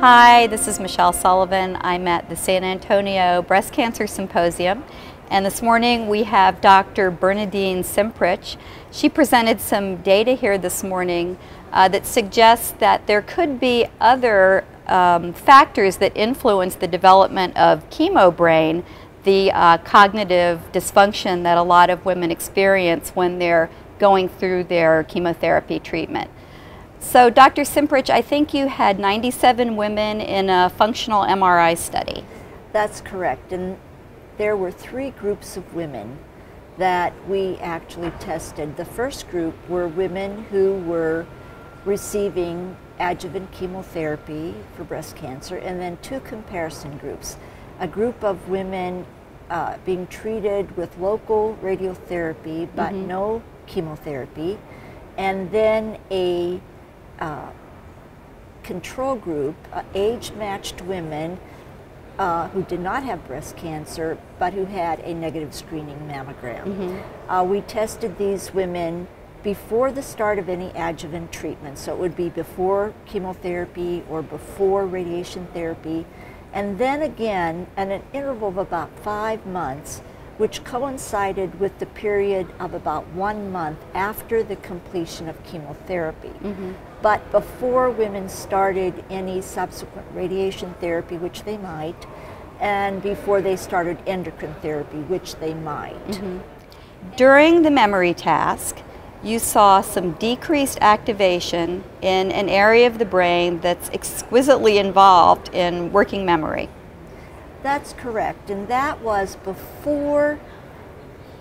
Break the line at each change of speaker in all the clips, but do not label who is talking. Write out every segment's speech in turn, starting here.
Hi, this is Michele Sullivan. I'm at the San Antonio Breast Cancer Symposium. And this morning we have Dr. Bernadine Cimprich. She presented some data here this morning uh, that suggests that there could be other um, factors that influence the development of chemo brain, the uh, cognitive dysfunction that a lot of women experience when they're going through their chemotherapy treatment. So Dr. Cimprich, I think you had 97 women in a functional MRI study.
That's correct. And there were three groups of women that we actually tested. The first group were women who were receiving adjuvant chemotherapy for breast cancer, and then two comparison groups. A group of women uh, being treated with local radiotherapy but mm -hmm. no chemotherapy, and then a uh, control group, uh, age-matched women uh, who did not have breast cancer, but who had a negative screening mammogram. Mm -hmm. we tested these women before the start of any adjuvant treatment, so it would be before chemotherapy or before radiation therapy, and then again at an interval of about five months which coincided with the period of about one month after the completion of chemotherapy. Mm -hmm. But before women started any subsequent radiation therapy, which they might, and before they started endocrine therapy, which they might. Mm -hmm.
During the memory task, you saw some decreased activation in an area of the brain that's exquisitely involved in working memory.
That's correct, and that was before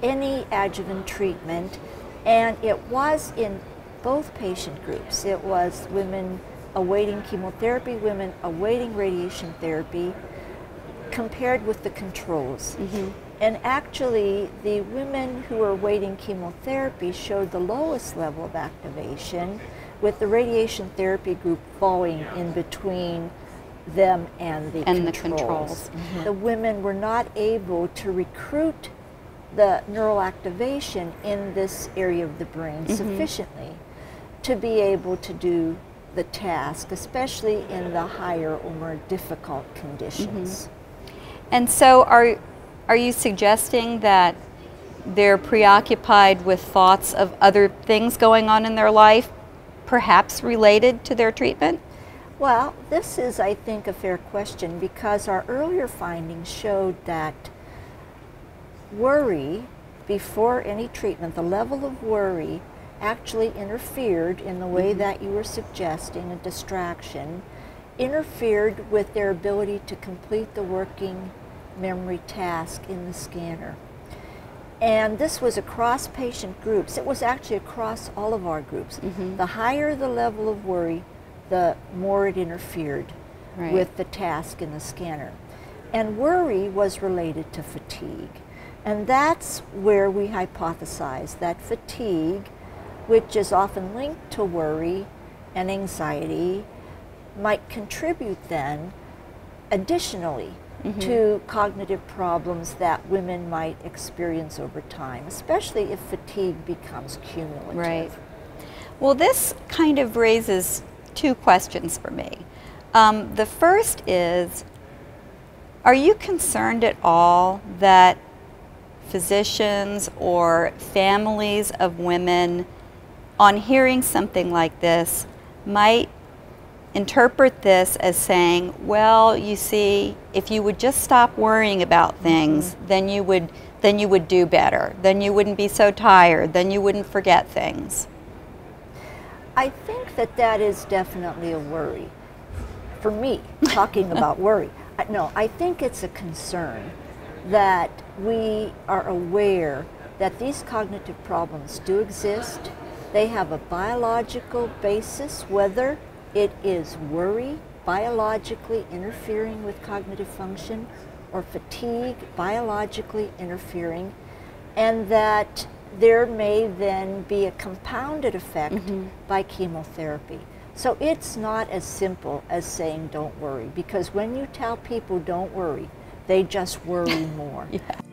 any adjuvant treatment, and it was in both patient groups. It was women awaiting chemotherapy, women awaiting radiation therapy, compared with the controls. Mm -hmm. And actually, the women who were awaiting chemotherapy showed the lowest level of activation, with the radiation therapy group falling in between them and the
and
controls.
The, controls.
Mm -hmm. the women were not able to recruit the neural activation in this area of the brain mm -hmm. sufficiently to be able to do the task, especially in the higher or more difficult conditions. Mm
-hmm. And so are, are you suggesting that they're preoccupied with thoughts of other things going on in their life, perhaps related to their treatment?
Well, this is, I think, a fair question because our earlier findings showed that worry before any treatment, the level of worry actually interfered in the way mm -hmm. that you were suggesting, a distraction, interfered with their ability to complete the working memory task in the scanner. And this was across patient groups. It was actually across all of our groups. Mm -hmm. The higher the level of worry, the more it interfered right. with the task in the scanner. And worry was related to fatigue. And that's where we hypothesize that fatigue, which is often linked to worry and anxiety, might contribute then additionally mm -hmm. to cognitive problems that women might experience over time, especially if fatigue becomes cumulative.
Right. Well, this kind of raises two questions for me. Um, the first is, are you concerned at all that physicians or families of women on hearing something like this might interpret this as saying, well, you see, if you would just stop worrying about things, mm -hmm. then you would then you would do better. Then you wouldn't be so tired. Then you wouldn't forget things.
I think that that is definitely a worry. For me, talking about worry. No, I think it's a concern that we are aware that these cognitive problems do exist. They have a biological basis, whether it is worry biologically interfering with cognitive function or fatigue biologically interfering, and that there may then be a compounded effect mm -hmm. by chemotherapy. So it's not as simple as saying don't worry, because when you tell people don't worry, they just worry more. yeah.